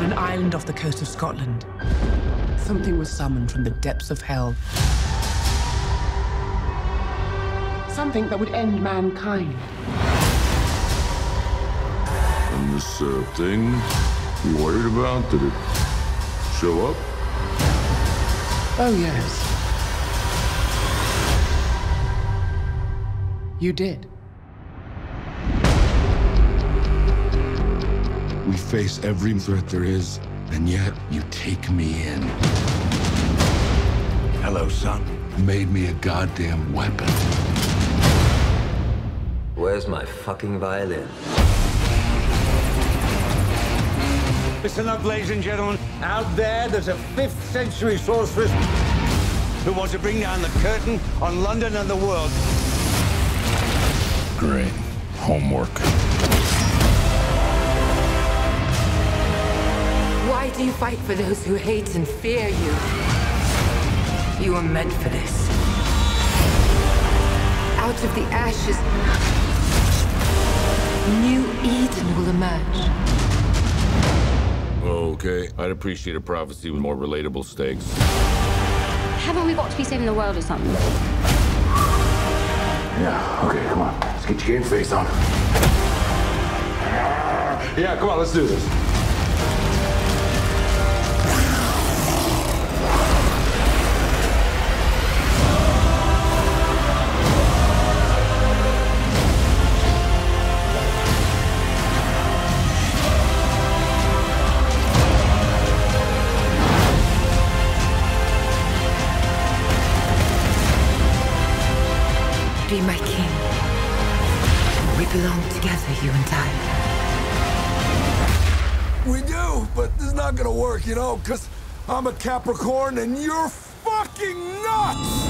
On an island off the coast of Scotland, something was summoned from the depths of hell. Something that would end mankind. And this uh, thing you worried about, did it show up? Oh, yes. You did. Face every threat there is, and yet you take me in. Hello, son. Made me a goddamn weapon. Where's my fucking violin? Listen up, ladies and gentlemen. Out there, there's a 5th century sorceress who wants to bring down the curtain on London and the world. Great. Homework. You fight for those who hate and fear you? You were meant for this. Out of the ashes, new Eden will emerge. Okay, I'd appreciate a prophecy with more relatable stakes. Haven't we got to be saving the world or something? Yeah, okay, come on. Let's get your game face on. Yeah, come on, let's do this. Be my king. We belong together, you and I. We do, but this is not gonna work, you know, because I'm a Capricorn and you're fucking nuts!